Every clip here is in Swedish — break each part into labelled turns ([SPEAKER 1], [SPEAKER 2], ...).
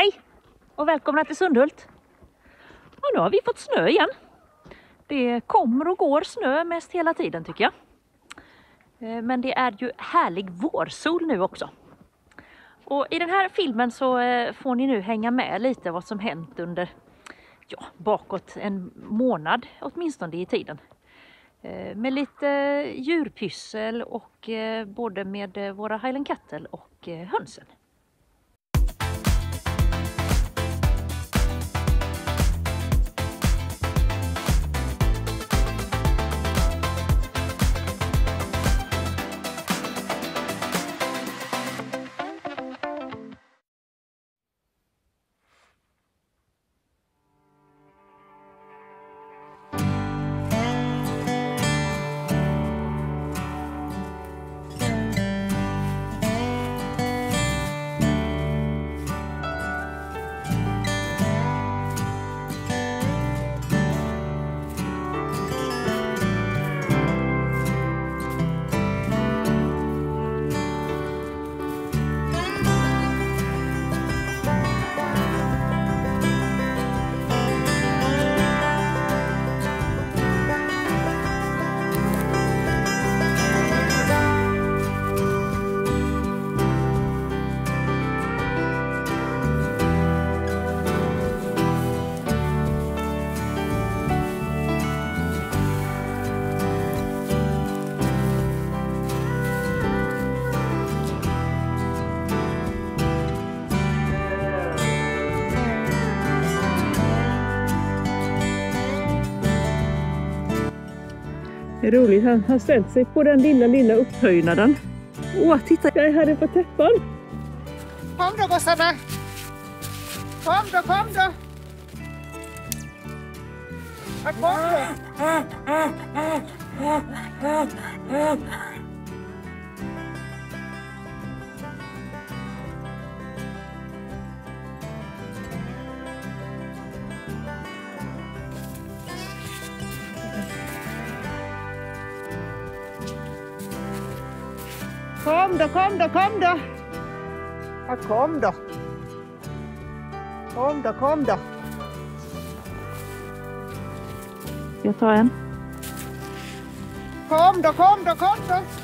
[SPEAKER 1] Hej och välkomna till Sundhult. Och nu har vi fått snö igen. Det kommer och går snö mest hela tiden tycker jag. Eh, men det är ju härlig vårsol nu också. Och i den här filmen så eh, får ni nu hänga med lite vad som hänt under ja, bakåt en månad åtminstone i tiden. Eh, med lite djurpyssel och både med våra Highland Cattle och hönsen. Roligt, han har ställt sig på den lilla, lilla upphöjnaden. Åh, titta, jag är här på täppan.
[SPEAKER 2] Kom då gossarna! Kom då, kom då! Kom då! Kom då, kom då, kom då! Ja, kom då! Kom då, kom då!
[SPEAKER 1] Jag ta en?
[SPEAKER 2] Kom då, kom då, kom då!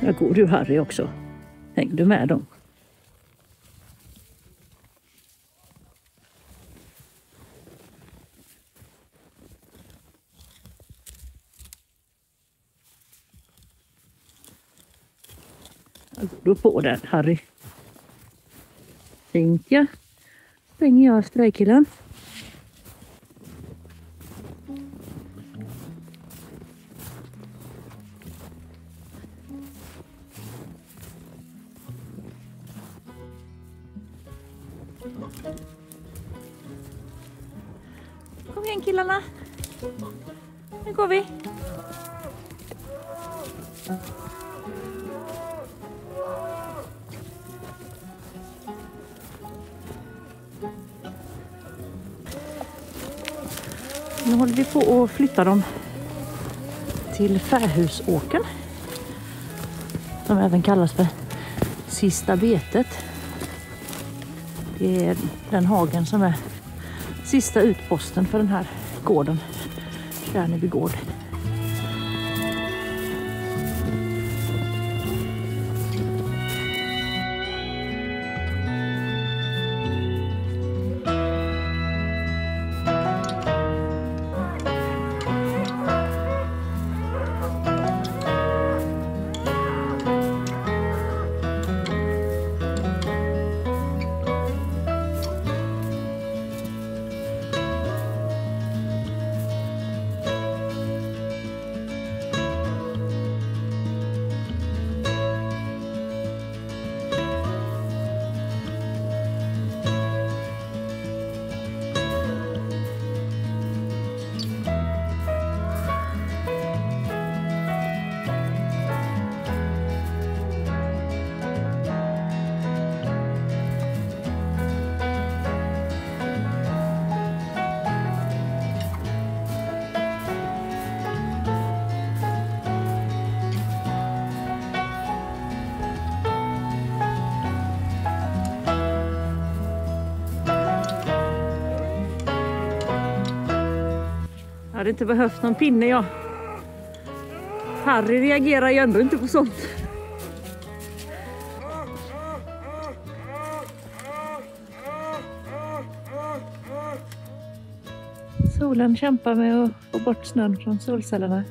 [SPEAKER 1] Där går du Harry också. Häng du med dem? Där går du på den Harry. Tänker stänger jag strejkhyllan. Kom igen killarna. Nu går vi. Nu håller vi på att flytta dem till Färhusåkern. Som även kallas för Sista betet. Det är den hagen som är sista utposten för den här gården. Kärneby gård. Hade inte behövt någon pinne jag. Harry reagerar ju ändå inte på sånt. Solen kämpar med att få bort snön från solcellerna.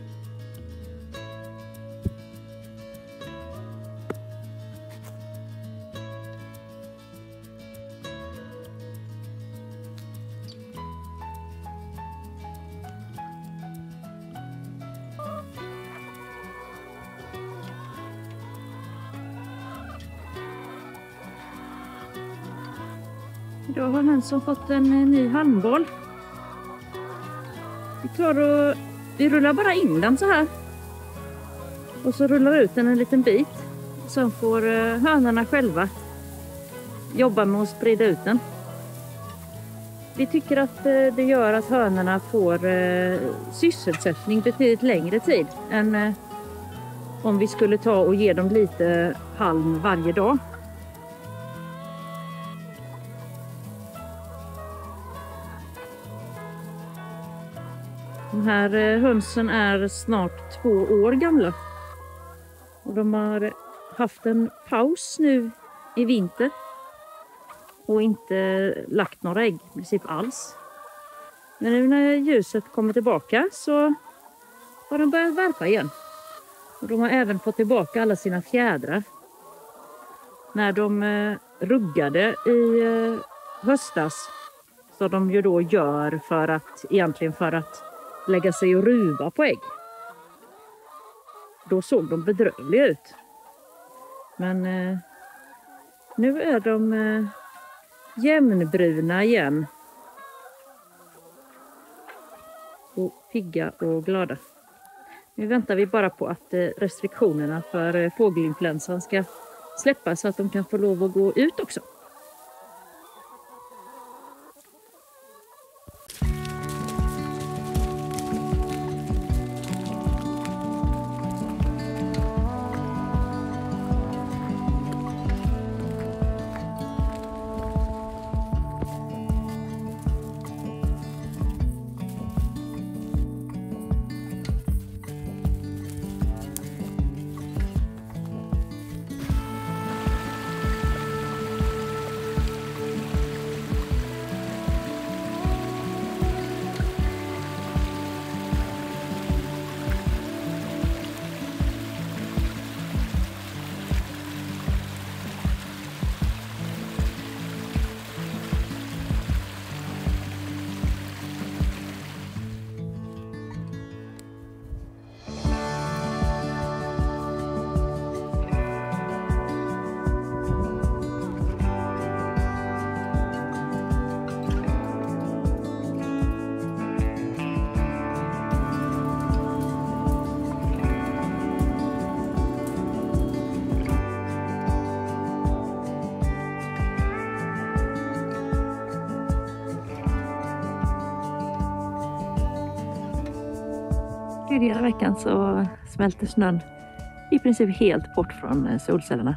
[SPEAKER 1] Idag har hönsen fått en eh, ny handboll. Vi tar och vi rullar bara in den så här. Och så rullar ut den en liten bit. Sen får eh, hönorna själva jobba med att sprida ut den. Vi tycker att eh, det gör att hönorna får sysselsättning betydligt längre tid än om vi skulle ta och ge dem lite halm varje dag. Här eh, hönsen är snart två år gamla. Och de har haft en paus nu i vinter. Och inte lagt några ägg i princip alls. Men nu när ljuset kommer tillbaka så har de börjat värpa igen. Och de har även fått tillbaka alla sina fjädrar. När de eh, ruggade i eh, höstas, som de ju då gör för att, egentligen för att lägga sig och ruva på ägg. Då såg de bedrövliga ut. Men eh, nu är de eh, jämnbruna igen. Och pigga och glada. Nu väntar vi bara på att eh, restriktionerna för eh, fågelinfluensan ska släppas så att de kan få lov att gå ut också. Tidigare veckan så smälte snön i princip helt bort från eh, solcellerna.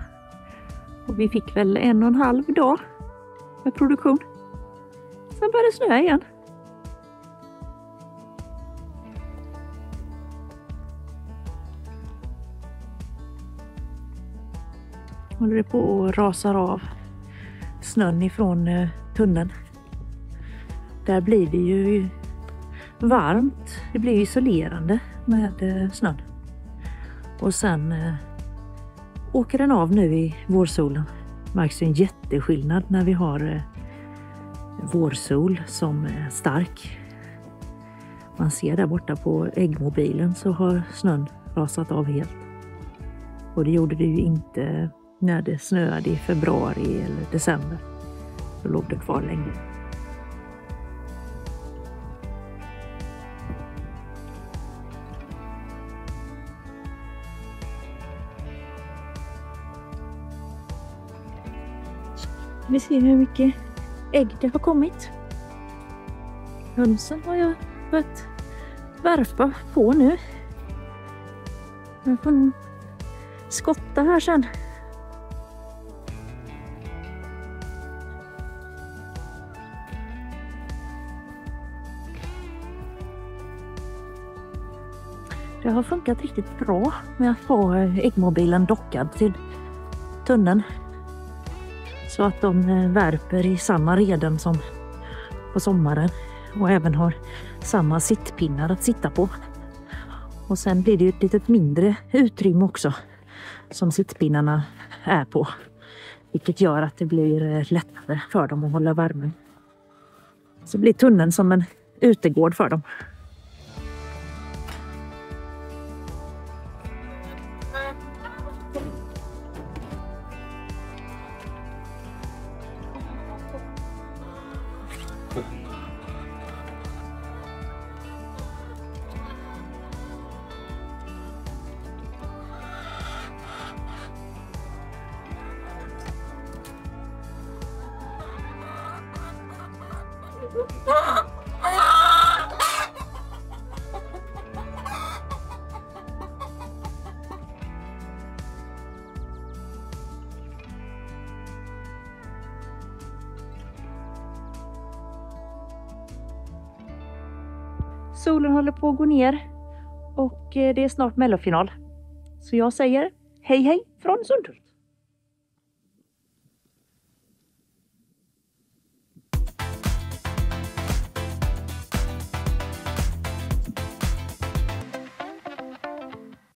[SPEAKER 1] Och vi fick väl en och en halv dag med produktion. Sen började det snöa igen. Håller det på och rasar av snön ifrån eh, tunneln. Där blir det ju varmt. Det blir isolerande med eh, snön. Och sen eh, åker den av nu i vårsolen. Märks ju en jätteskillnad när vi har eh, vårsol som är stark. Man ser där borta på äggmobilen så har snön rasat av helt. Och det gjorde det ju inte när det snöade i februari eller december. Då låg det kvar länge. Vi ser hur mycket ägg det har kommit. Hönsen har jag börjat värpa på nu. Jag får nog skotta här sen. Det har funkat riktigt bra med att få äggmobilen dockad till tunneln. Så att de eh, värper i samma reden som på sommaren och även har samma sittpinnar att sitta på. Och sen blir det ju ett litet mindre utrymme också som sittpinnarna är på. Vilket gör att det blir eh, lättare för dem att hålla värmen. Så blir tunneln som en utegård för dem. Solen håller på att gå ner och eh, det är snart mellofinal. Så jag säger hej hej från Sundhult.